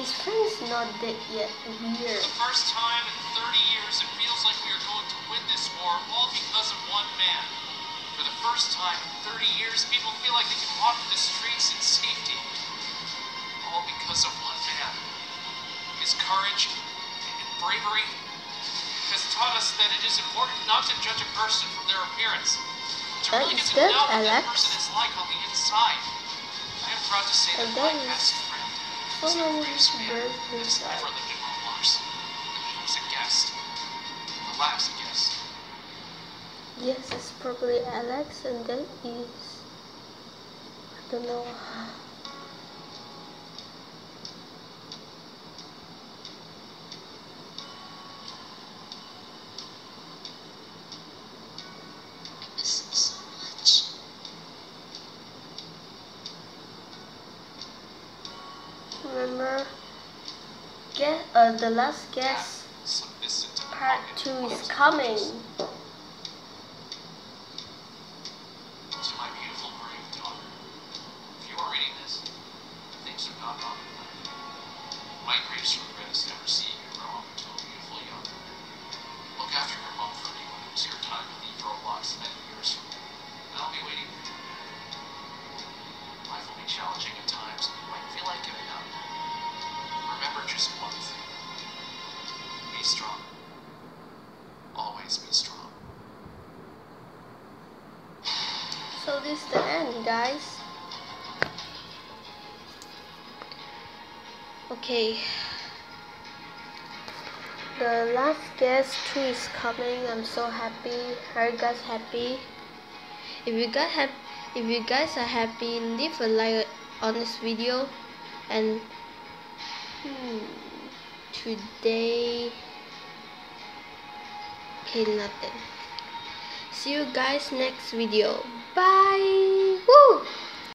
His friend's not dead yet. Weird. For the first time in 30 years, it feels like we are going to win this war all because of one man. For the first time in 30 years, people feel like they can walk the streets in safety. All because of one man. His courage and bravery has taught us that it is important not to judge a person from their appearance. To really is get to know what that person is like on the inside. I am proud to say that my then best friend so was the many greatest man birds that has inside. ever lived in Roblox. He was a guest. The last guest. Yes, it's probably Alex, and that is. I don't know. Remember? Get uh, the last the part two is coming. challenging just one thing. Be strong. Always be strong. So this is the end, guys. Okay. The last guest two is coming. I'm so happy. Are you guys happy? If you guys have, if you guys are happy, leave a like on this video. And hmm, today, okay, nothing. See you guys next video. Bye. Woo.